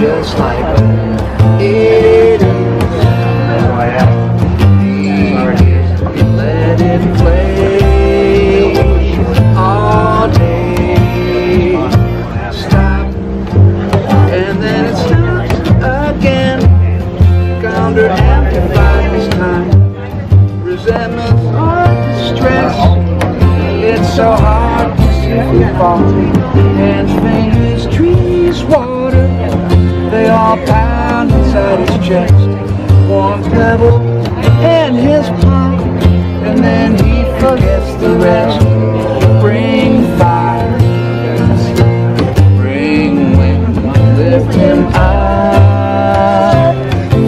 just like it is. Let it play all day. Stop, and then it stops again. Counter amplified this time. Resentment or distress. It's so hard to see the fall. And fingers, trees, water. They all pound inside his chest. One pebble in his palm. And then he forgets the rest. Bring fire. Bring wind. Lift him up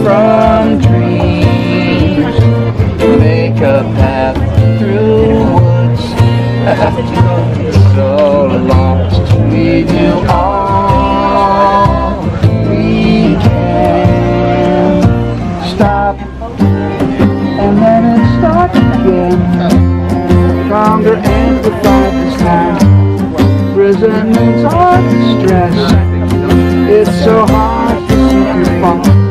from dreams. Make a path through woods. so lost we do all distress. It's so hard to see you from.